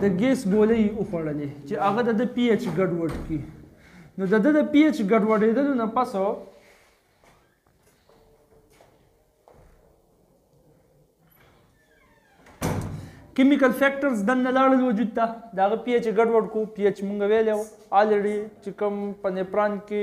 د ګیس ګولۍ یې وخوړلې چې هغه د ده پي ایچ ګډوډ کړي نو د ده د پي ایچ ګډوډېدلو نه پس کیمیکل فیکټرز دننه لاړل وجود ته د هغه پی ایچ ګډوډ کو پی ایچ مونږ ویلی و الریډي چې کوم په نیپران کې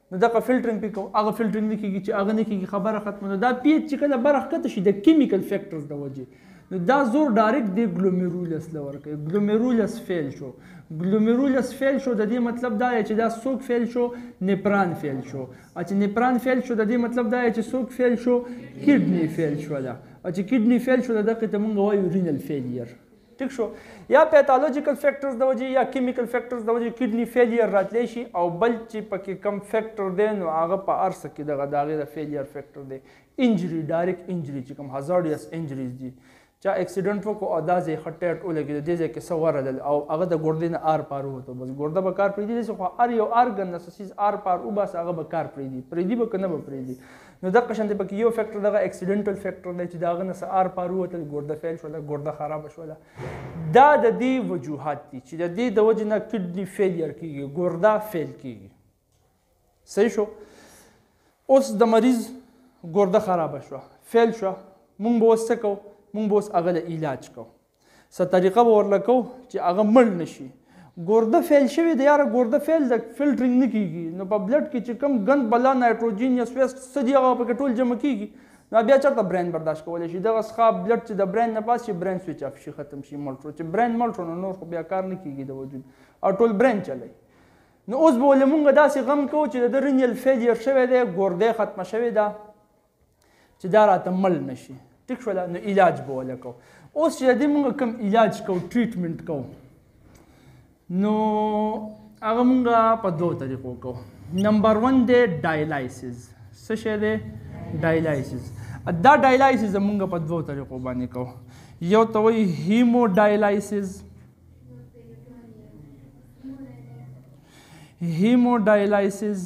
نو دغه فلټرنګ پې کوو هغه فلټرنګ نه کېږي چې هغه نه کېږي خبره ختمه نو دا پي ایچ چې کله بره ښکته شي د کیمیکل فیکټرز د وجې نو دا زور ډایرکټ دی ګلومیرولس له ورکوي ګلومیرولس فیل شو ګلومیرولس فیل شو د دې مطلب دا چې دا څوک فیل شو نیپران فیل شو چې نیپران فیل شو د دې مطلب دا چې څوک فیل شو کډنی فیل شو دا چې کډنی فیل شو دغه ته مونږ وایو رینل فیلیر ټیک شو یا پیتالوجیکل فیکټرز د وجې یا کیمیکل فیکټرز د وجې کډنی فیلیر راتلی شي او بل چې پکې کم فیکټر دی نو هغه په ارس کې دغه د هغې د فیلیر فیکټر دی انجری ډایرک انجری چې کوم هزارډیس انجریز دي چا اکسیډنټ وکړو او دا ځای ښه ټیټ ولګي د دې ځای کې څه ورلل او هغه د ګردې نه ار پار ووتو بس ګرده به کار پرېږدي داسې خو هر یو ارګن نه څه څیز ار پار وباسه هغه به کار پرېږدي پرېږدي به که نه به پرېږدي نو دقه شانته پکې یو فیکټر دغه اکسیډنټل فیکټر دی چې دا غنه سه آر پارو وتل ګرده فیل شو دا ګرده خراب شو دا د دې وجوهات دي چې د دې د وجه نه کډنی فیلیر کیږي ګرده فیل کیږي صحیح شو اوس د مریض ګرده خراب شو فیل شو مونږ به وسکو مونږ به اوس اغله علاج کو څه طریقه به ورله کوو چې هغه مړ نه شي ګرده فیل شوی دی یاره ګرده فیل د فلټرینګ نه کیږي نو په بلډ کې چې کم ګند بلا نایټروجین یا سویسټ څه دی هغه پکې ټول جمع کیږي نو بیا چرته برین برداشت کولی شي دغه څخه بلډ چې د برین نه پاس شي برین سویچ اف شي ختم شي مړ شو چې برین مړ شو نو نور خو بیا کار نه کیږي د وجود او ټول برین چلی نو اوس به ولې مونږ داسې غم کوو چې د رینیل فیلیر شوی دی ګرده ختمه شوې ده چې دا راته مل نشي ټیک شو نو علاج به ولکو اوس چې دې موږ کوم علاج کو ټریټمنټ کو نو هغه موږ په دوه طریقو کو نمبر 1 دی ډایلایسز څه شی دی ډایلایسز دا ډایلایسز موږ په دوه طریقو باندې کو یو ته وی هیمو ډایلایسز هیمو ډایلایسز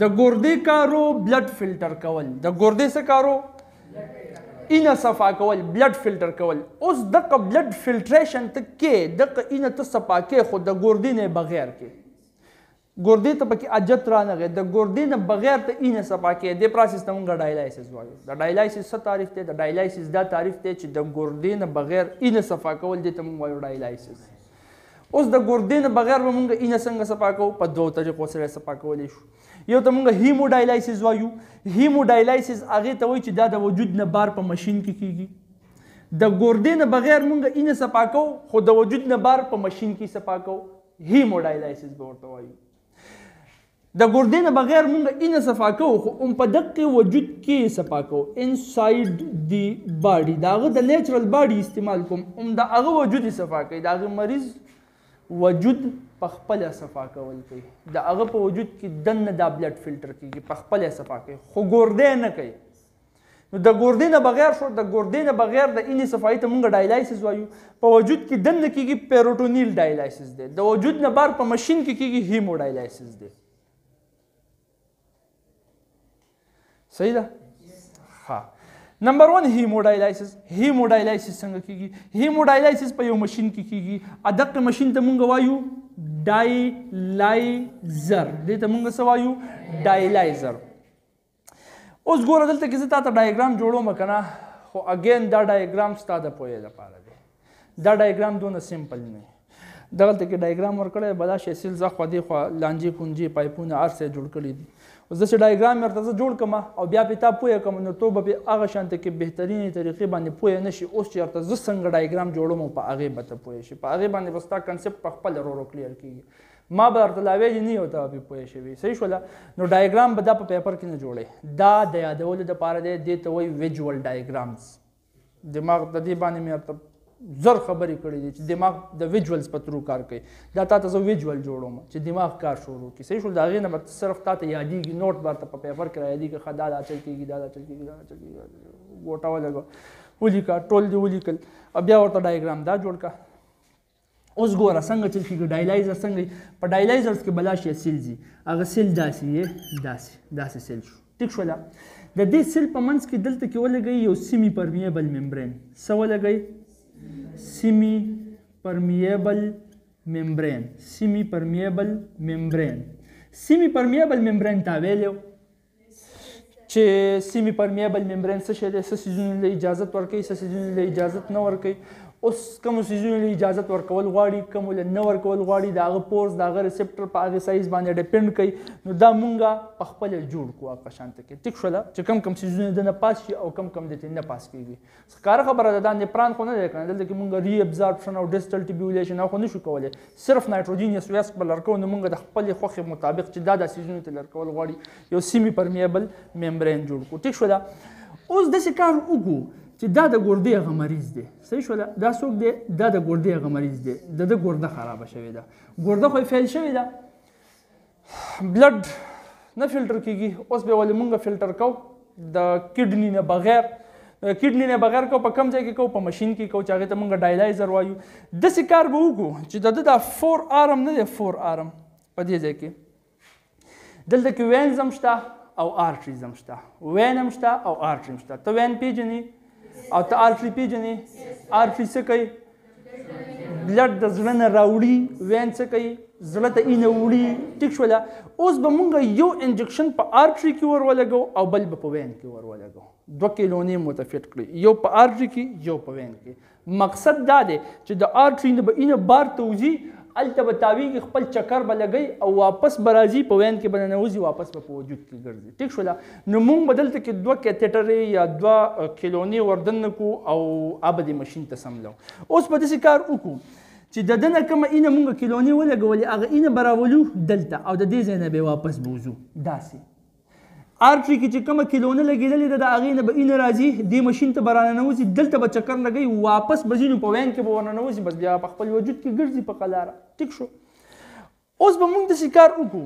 د ګردې کارو بلډ فلټر کول د ګردې څه کارو اینه صفا کول بلډ فلټر کول اوس دغه بلډ فلټریشن ته کې دغه اینه ته صفا کې خو د ګردې نه بغیر کې ګردې ته پکې اجت را نه غي د ګردې نه بغیر ته اینه صفا کې د پروسس ته موږ ډایلایسس وایو د ډایلایسس څه تعریف ته د ډایلایسس دا تعریف ته چې د ګردې نه بغیر اینه صفا کول د ته موږ وایو ډایلایسس اوس د ګردې نه بغیر به مونږ اینه څنګه صفا کوو په دوو طریقو سره صفا کولی شو یو ته مونږ هیموډایلایسیس وایو هیموډایلایسیس هغه ته وایي چې دا د وجود نه بار په ماشین کې کیږي د ګردې نه بغیر مونږ اینه صفا کوو خو د وجود نه بار په ماشین کې صفا کوو هیموډایلایسیس به ورته وایو د ګردې نه بغیر مونږ اینه صفا کوو خو هم په دقې وجود کې صفا کوو انساید دی باډي د هغه د نیچرل باډي استعمال کوم هم د هغه وجود صفا کوي د هغه مریض وجود په خپل صفا کول کوي د هغه په وجود کې دنه دا بلډ فلټر کیږي په خپل صفا کوي خو ګردې نه کوي نو د ګردې نه بغیر شو د ګردې نه بغیر د اینې صفایي ته مونږ ډایلایسیس وایو په وجود کې دننه کېږي پیروټونیل ډایلایسیس دی د وجود نه بار په ماشین کې کېږي هیمو ډایلایسیس دی صحیح ده ها نمبر 1 هیموډایلایسس هیموډایلایسس څنګه کیږي هیموډایلایسس په یو ماشين کې کیږي ادق ماشين ته مونږ وایو ډایلایزر دې ته مونږ سوایو ډایلایزر اوس ګوره دلته کې زه تا ته ډایګرام جوړوم که نه خو اګین دا ډایګرام ستا د پوهې لپاره دی دا ډایګرام دونه سیمپل نه دغلته کې ډایګرام ورکړی بلا شي سیل زخوا دی خو لانجې پونجې پایپونه هر څه جوړ کړي دي اوس داسې ډایګرام ورته زه جوړ کړم او بیا پې تا پوه کړم نو تو به پې هغه شانته کې بهترینې طریقې باندې پوه نه شي اوس چې ورته زه څنګه ډایګرام جوړوم په هغې به ته پوه شي په هغې باندې به ستا کنسپټ په خپله ورو کلیئر کېږي ما به درته لا ویلي نه یو ته به پوه شوي صحیح شوله نو ډایګرام به دا په پیپر کې نه جوړې دا د یادولو دپاره دی دې ته وایي ویجوال ډایګرامز دماغ د دې باندې مې درته زر خبرې کړې دي چې دماغ د ویجوالز په ترو کار کوي دا تا ته زه ویجوال جوړوم چې دماغ کار شروع کړي صحیح شول د هغې نه به صرف تا ته یادېږي نوټ به ته په پیپر کې رایادېږي ښه دا دا چل کېږي دا دا چل کېږي دا دا چل کېږي ګوټه ولګوه ولیکه ټول دې ولیکل بیا ورته ډایګرام دا جوړ کړه اوس ګوره څنګه چل کېږي ډایلایزر څنګه په ډایلایزرز کې بلا شی سیل ځي هغه سیل داسې یې داسې داسې سیل شو ټیک شو دا د دې سیل په منځ کې دلته کې ولګي یو سیمی پرمیبل ممبرین څه ولګي سیمی پرمیبل ممبرین سیمی پرمیبل ممبرین سیمی پرمیبل ممبرین تا ویلو چې سیمي پرمیبل ممبرین څه شی دی څه سیزونه له اجازت ورکوي څه سیزونه له اجازت نه ورکوي اوس کوم سیزونه له اجازت ورکول غواړي کوم له نه ورکول غواړي دا غو پورز دا غو ریسپټر په هغه سایز باندې ډیپند کوي نو دا مونږه په خپل جوړ کوه په شانت کې ټیک شو چې کم کم سیزونه د نه پاس شي او کم کم د نه پاس کیږي ښکاره خبره ده دا نپران خو نه دی کنه دلته کې مونږ ری ابزاربشن او ډیسټل ټیبیولیشن او خو نشو کولای صرف نایټروجینیس ویسک په لرکو نو مونږ د خپل خوخي مطابق چې دا د سیزونو ته لرکول غواړي یو سیمی پرمیبل ممبرین جوړ کو ټیک شو دا اوس د کار وګو چې دا د ګردې هغه مریض دی صحیح شو دا څوک دی دا د ګردې هغه مریض دی د د ګرده خراب شوی دا ګرده خو فیل شوی دا بلډ نه فلټر کیږي اوس به ولې مونږ فلټر کو د کډنی نه بغیر کډنی نه بغیر کو په کم ځای کې کو په ماشين کې کو چې هغه ته مونږ ډایلایزر وایو د څه کار به وکړو چې د د فور ارم نه دی فور ارم په دې ځای کې دلته کې وینز هم شته او آرټریز هم شته وین هم شته او آرټری هم شته ته وین پیژنې او ته آرټری پیژنې آرټری څه کوي بلډ د زړه نه راوړي وین څه کوي زړه ته یې نه وړي ټیک شوله اوس به مونږ یو انجکشن په آرټري کې ور ولګو او بل به په وین کې ور ولګو دوه کیلونې مو ته فټ کړي یو په آرټري کې یو په وین کې مقصد دا دی چې د آرټري نه به اینه بار توزي الته به تاویږي خپل چکر به لګي او واپس به راځي په وین کې به ننوځي واپس به په وجود کې ګرځي ټیک شوله نو مونږ به دلته کې دوه کیتیټرې یا دوه کیلونې وردننه کو او ابه دې ماشین ته سملو اوس به داسې کار وکړو چې د دنه کوم اینه مونږ کیلونې ولګولې هغه اینه براولو دلته او د دې ځای نه به واپس بوزو داسې آرټري کې چې کومه کیلونه لګېدلې ده د هغې نه به اینه راځي دې ماشین ته به راننوځي دلته به چکر لګوي واپس به ځینو په وین کې به ورننوځي بس بیا په خپل وجود کې ګرځي په قلاره ټیک شو اوس به مونږ داسې کار وکړو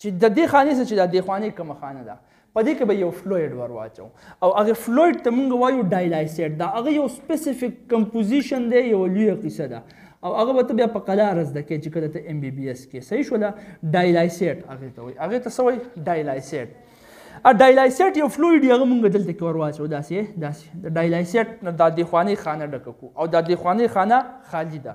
چې د دې خانې څخه چې دا دیخوانې کومه خانه ده په دې کې به یو فلوید ور واچو او هغه فلوید ته موږ وایو ډایلایسیټ دا هغه یو سپیسیفیک کمپوزیشن دی یو لوی قصه ده او هغه به ته بیا په قلار زده کې چې کله ته ایم بی بی اس کې صحیح شوله ډایلایسیټ هغه ته وایي هغه ته څه وایي ډایلایسیټ ا ډایلایسیټ یو فلوید هغه موږ دلته کې ور واچو داسې داسې د ډایلایسیټ نه د دې خوانې خانه ډکه کو او د دې خوانې خانه خالی ده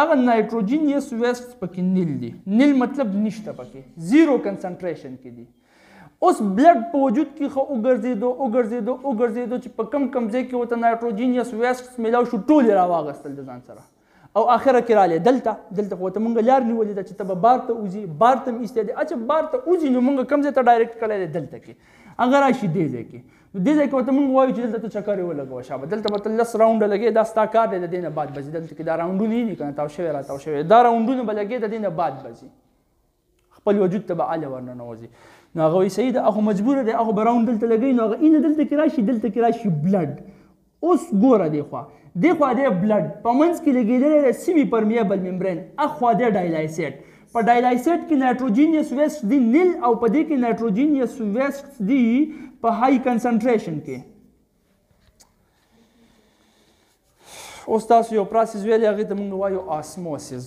هغه نایټروجین یس ویسټس پکې نیل دي نیل مطلب نشته پکې زیرو کنسنټریشن کې دي اوس بلډ په وجود کې خو وګرځیدو وګرځیدو وګرځیدو چې په کم کم ځای کې وته نایټروجین یس ویسټس ملاو شو ټول راواغستل د ځان سره او اخره کې رااله دلته دلته خو ته مونږ لار نیولې ده چې ته به بار ته اوزي بار ته ایستې دي اچھا بار ته اوزي نو مونږ کم ځای ته ډایرکټ کړل دلته کې اگر راشي دې ځای کې نو دې ځای کې ورته مونږ وایو چې دلته ته چکر یې ولګوه شابه دلته به ته لس راونډه لګې دا ستا کار دی د دې نه بعد به ځي دلته کې دا راونډونه یې نه کنه تاو شوی را تاو شوی دا راونډونه به لګې د دې نه بعد به ځي خپل وجود ته به اله ورننوځي نو هغه وایي صحیح ده هغه مجبور دی هغه به راونډ دلته لګوي نو هغه اینه دلته کې راشي دلته کې راشي بلډ اوس ګوره دې خوا دې خوا دی بلډ په منځ کې لګېدلی دی سیمي پرمیبل ممبرین اخ خوا دی ډایلایسیټ په ډایلایسیټ کې نایټروجینیس ویسټ دي نیل او په دې کې نایټروجینیس ویسټ دي په های کنسنټریشن کې اوس تاسو یو پروسس ویلی هغه ته موږ وایو آسموسیس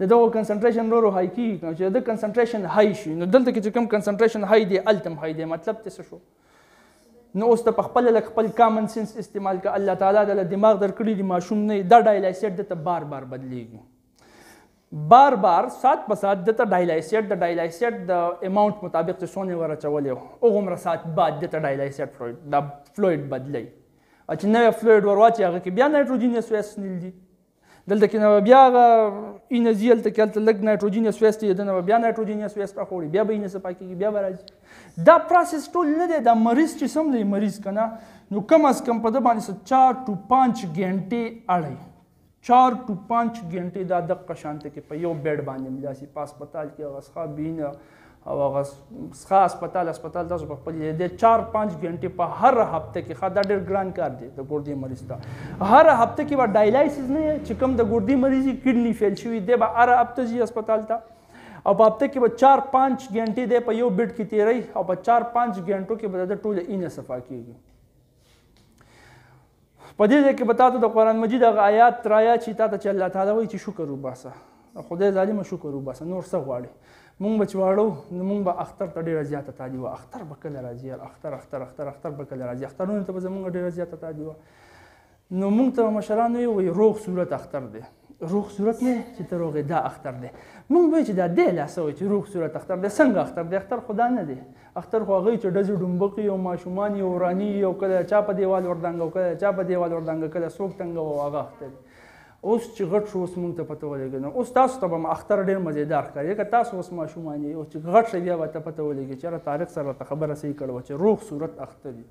د دغه کنسنټریشن نورو های کی نو چې د کنسنټریشن های شي نو دلته کې چې کوم کنسنټریشن های دی التم های دی مطلب څه شو نو اوس ته په خپل لک خپل کامن سنس استعمال ک الله تعالی د دماغ درکړي دی ماشوم نه دا ډایلایسیټ د ته بار بار بدلیږي بار بار سات په سات د ته ډایلایسیټ د ډایلایسیټ د اماونت مطابق چې سونه ورچولې او غمر سات بعد د ته ډایلایسیټ فلوید دا فلوید بدلی اچ نو فلوید ورواچي هغه کې بیا نایټروجینس ویس نیل دي دلته کې نو بیا غا انرژي هلته کې هلته لږ نایټروجین یس ویسټ دی نو بیا نایټروجین یس ویسټ راخوري بیا به یې نسه پاکېږي بیا به راځي دا پروسس ټول نه دی دا مریض چې سم دی مریض که نه نو کم از کم په ده باندې څه چار ټو پانچ ګنټې اړی چار ټو پانچ ګنټې دا دقه شانته کې په یو بیډ باندې همداسې په هسپتال کې هغه څښا بینه او هغه ښه هسپتال هسپتال تاسو په خپل دی چار پنځ ګنټې په هر هفته کې ښه دا ډېر ګران کار دی د ګردې مریض ته هر هفته کې به ډایلایسز نه چې کوم د ګردې مریضي کډني فیل شوي دی به هر هفته ځي هسپتال ته او په هفته کې به چار پنځ ګنټې دی په یو بیډ کې تیری او په چار پنځ ګنټو کې به د ټوله اینه صفا کیږي په دې ځای کې به تاسو د قران مجید هغه آیات رایا چې تاسو چې الله تعالی وایي چې شکر وباسه خدای ظالم شکر وباسه نور څه غواړي مونږ به چواړو نو مونږ به اختر ته ډیره زیاته تادی و اختر به کله راځي اختر اختر اختر اختر به کله راځي اخترونه ته به زمونږ ډیره زیاته تادی و نو مونږ ته مشران وي روغ صورت اختر دی روغ صورت نه چې ته روغې دا اختر دی مونږ به چې دا دی لاسه وایي چې روغ صورت اختر دی څنګه اختر دی اختر خدا نه دی اختر خو هغوی چې ډزې ډومبقي او ماشومان یې وراني او کله چا په دیوال وردانګه او کله چا په دیوال وردانګه کله څوک تنګه او هغه اختر دی اوس چې غټ شو اوس مونږ ته پته ولګي نو اوس تاسو ته به اختر ډېر مزیدار ښکاري ځکه تاسو اوس ماشومان یې اوس چې غټ شئ بیا به ته پته ولګي چې طارق سره ته خبره صحیح کړې وه چې روغ صورت اختر دی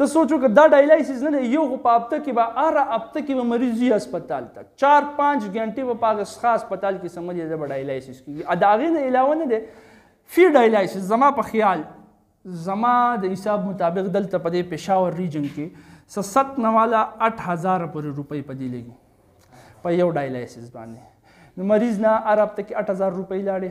ته سوچو که دا ډایلایسیس نه یو خو په هفته کې به هر هفته کې به مریض ځي هسپتال ته چار پنځ ګنټې به په هغه ښه هسپتال کې څه مریض به ډایلایسیس کېږي د هغې نه علاوه نه دی فی ډایلایسیس زما په خیال زما د حساب مطابق دلته په دې پېښور ریجن کې څه ست نه والا اټ هزار پورې روپۍ په دې لګي په یو ډایلایسیس باندې نو مریض نه هر هفته کې اټ هزار روپۍ لاړې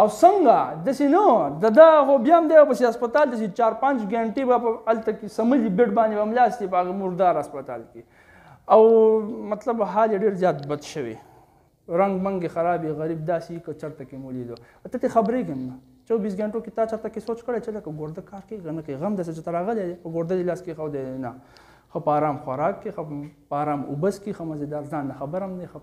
او څنګه دسی نو ددا هو بیا هم دی په هسپتال دسی 4 5 غنټې به الته کې سملی بیډ باندې بملاستي په مردار هسپتال کې او مطلب حال ډیر زیات بد شوی رنگ منګ خرابې غریب داسي که چرته کې مولیدو ته ته خبرې کوم 24 غنټو کې تا چرته کې سوچ کړی چې لکه ګورده کار کې غنه کې غم دسه چې تراغله په ګورده لاس کې خو دې نه خو پارام خوراک کې خو پارام وبس کې خو مزیدار ځان خبرم نه خو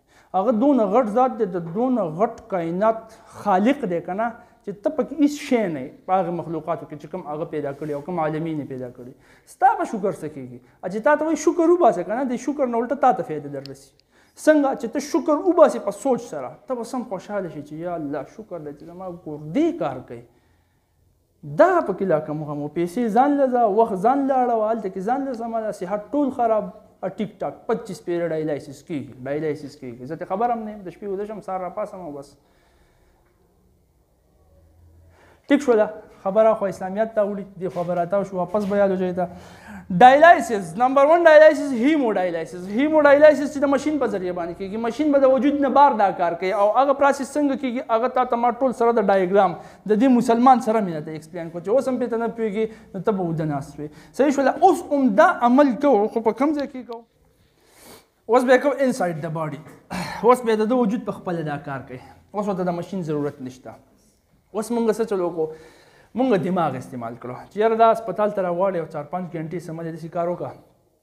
هغه دونه غټ ذات دی د دونه غټ کائنات خالق دی کنه چې ته پکې هیڅ شی نه په هغه مخلوقاتو کې چې کوم هغه پیدا کړي او کوم عالمین پیدا کړي ستا به شکر څه کېږي چې تا ته وایي شکر وباسه که نه د شکر نه الټه تا ته فایده در رسي څنګه چې ته شکر وباسې په سوچ سره ته به سم خوشحاله شي چې یا الله شکر دی چې زما کور دې کار کوي دا په کې لا کوم غم پیسې ځان لزا وخت ځان لاړه والته کې ځان لزا مالا صحت ټول خراب ټیک ټاک 25 پیر ډایلایسس کیږي ډایلایسس کیږي زه ته خبرم نه د شپې ودشم سار را پاسم او بس ټیک شو دا خبره خو اسلامیت ته وړي د خبره تا شو واپس بایولوژي ته ډایلایسس نمبر 1 ډایلایسس هیمو ډایلایسس هیمو ډایلایسس چې د ماشين په ذریعہ باندې کیږي ماشين به د وجود نه بار دا کار کوي او هغه پروسس څنګه کیږي هغه تا ته ما ټول سره د ډایګرام د دې مسلمان سره مې ته ایکسپلین کو چې اوس هم پته نه پیږي نو ته به ود ناس وي صحیح شول اوس هم دا عمل کو خو په کم ځای کې کو اوس به کو انساید د باډي اوس به د وجود په خپل دا کار کوي اوس ته د ماشين ضرورت نشته اوس مونږ څه چلو کو مونږ دماغ استعمال کړو چې یاره دا هسپتال ته راواړی او چار پنځ ګنټې سمه دې داسې کار وکړه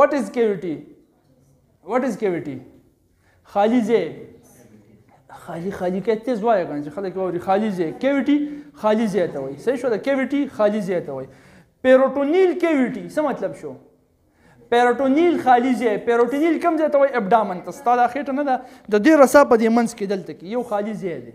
what is cavity what is cavity خالی ځای خالی خالی کې تیز وایي کنه چې خلک وایي خالی ځای کیویټي خالی ځای ته وایي صحیح شو دا کیویټي خالی ځای ته وایي پیروټونیل کیویټي څه مطلب شو پیروټونیل خالی ځای پیروټونیل کوم ځای ته وایي ابډامن ته ستاده خېټه نه ده د دې رسا په دې منځ کې دلته کې یو خالی ځای دی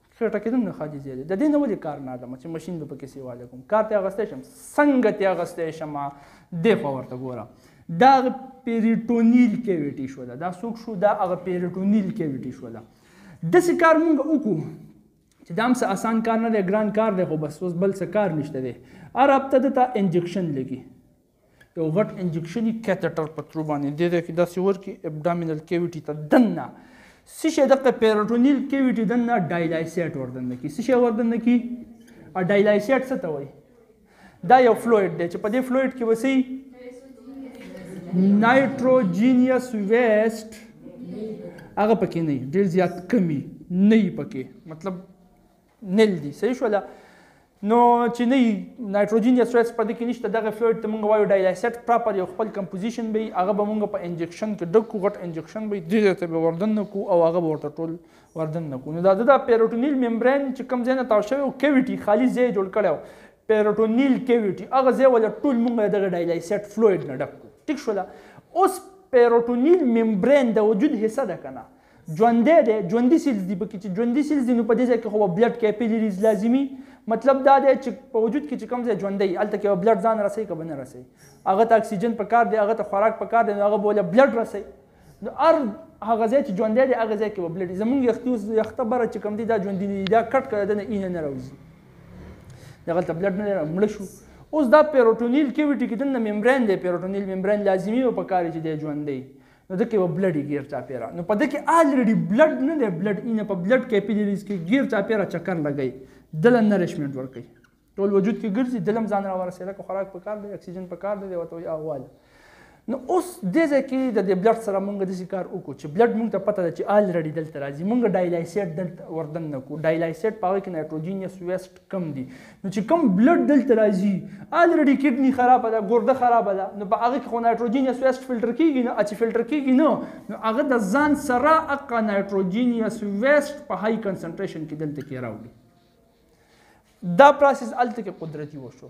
خېټه کې دومره خاجي زیاده د دې نه ولې کار نه اخلم چې ماشین به پکې سیواله کوم کار ته اغستی شم څنګه ته اغستی شم دی خو ورته ګوره دا پیریټونیل کیویټي شو دا څوک شو دا هغه پیریټونیل کیویټي شو دا داسې کار مونږ وکړو چې دا هم څه اسان کار نه دی ګران کار دی خو بس اوس بل څه کار نشته دی عرب ته دته انجکشن لګي یو غټ انجکشني کیتټر په ترو باندې دې ځای کې داسې ورکي ابډامینل کیویټي ته دننه څه شی دغه پیرټونیل کیویټي دننه ډایلایسیټ وردننه کي څه شی وردننه کي ډایلایسیټ څه ته وایي دا یو فلوید دی چې په دې فلوید کې وسی نایټروجینیس ویسټ هغه پکې نه ډیر زیات کمی نه پکې مطلب نل دي صحیح شول نو چې نه نایټروجن یا سویټس پدې کې نشته دغه فلوید ته موږ وایو ډایلایسټ پراپر یو خپل کمپوزیشن به هغه به موږ په انجکشن کې ډکو غټ انجکشن به دې ته به وردن نکو او هغه به ورته ټول وردن نکو نو دا د پیروټونیل ممبرین چې کم ځای نه تاو شوی او کیویټي خالی ځای جوړ کړو پیروټونیل کیویټي هغه ځای ول ټول موږ دغه ډایلایسټ فلوید نه ډکو ټیک شول اوس پیروټونیل ممبرین د وجود حصہ ده کنه ژوندی دی ژوندي سیلز دي پکې چې ژوندي سیلز دي نو په دې ځای کې خو به بلډ کیپیلریز لازمي مطلب دا دی چې په وجود کې چې کوم ځای ژوندی هلته کې به بلډ ځان رسوي که به نه رسوي هغه ته اکسیجن په کار دی هغه ته خوراک په کار دی نو هغه به له بلډ رسوي نو هر هغه ځای چې ژوندی دی هغه ځای کې به بلډ زمونږ یختي اوس یخته بره چې کوم دی دا ژوندي نه دي دا کټ کړه دنه اینه نه راوځي دغلته بلډ نه مړه شو اوس دا پیروټونیل کیویټي کې دنه ممبرین دی پیروټونیل ممبرین لازمي او په کار چې دی ژوندی نو دکې و بلډي ګیر چاپیرا نو په دکې الریډي بلډ نه دی بلډ اینه په بلډ کیپیلریز کې ګیر چاپیرا چکر لګی دل نریشمنټ ورکي ټول وجود کې ګرځي دلم ځان را ورسېده کو خوراک پکار دی اکسیجن پکار دی او ته احوال نو اوس د ځای کې د دې بلډ سره مونږ د کار وکړو چې بلډ مونږ ته پته ده چې الریډي دلته راځي مونږ ډایلایسیټ دلته وردن نه کو ډایلایسیټ پاوې کې نایټروجینیس ویسټ کم دي نو چې کم بلډ دلته راځي الریډي کډنی خراب ده ګرده خراب ده نو په هغه کې خو نایټروجین یا ویسټ فلټر کیږي نه چې فلټر کیږي نه نو هغه د ځان سره اقا نایټروجین یا ویسټ په های کنسنټریشن کې دلته کې راوړي دا پروسس الته کې قدرتي وشو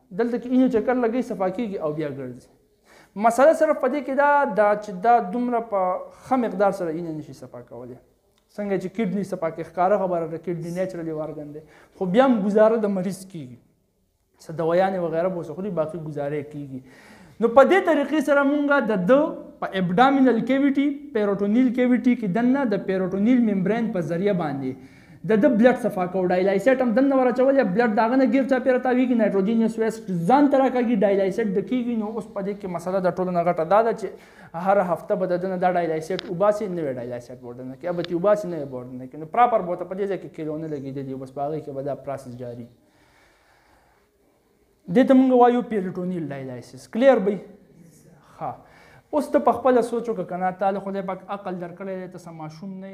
دلته کې یو چکر لګي صفا کیږي او بیا ګرځي مسله صرف پدې کې دا دا چې دا دومره په خه مقدار سره یې نشي صفا کولای څنګه چې کډنی صفا کې ښکاره خبره ده کډنی نیچرلی ورګن دی خو بیا هم گزاره د مریض کیږي څه دویانې وغیره به وسخوري باقي گزاره کیږي نو په دې طریقې سره مونږ د د په ابډامینل کیویټي پیروټونیل کیویټي کې دنه د پیروټونیل ممبرین په ذریعہ باندې دده بلډ صفا کوو ډایلایسیټ هم دننه وراچول یا بلډ داغه نه غیر چاپیره تاویږي نایټروجینیس ویسټ ځان ته راکاږي ډایلایسیټ دکیږي نو اوس په دې کې مسله د ټولو نه غټه دا ده چې هر هفته به ددنه دا ډایلایسیټ وباسي نوې ډایلایسیټ بوردنه کې ابه تی وباسي نوې بوردنه کې نو پراپر بوته په دې ځای کې کیلونه لګیدلي بس په هغه کې به دا پروسس جاری دې ته موږ وایو پیریټونیل ډایلایسیس کلیر به ښه اوس ته په خپل سوچو که کنه تعالی خدای پاک عقل درکړی دی ته سم ماشوم نه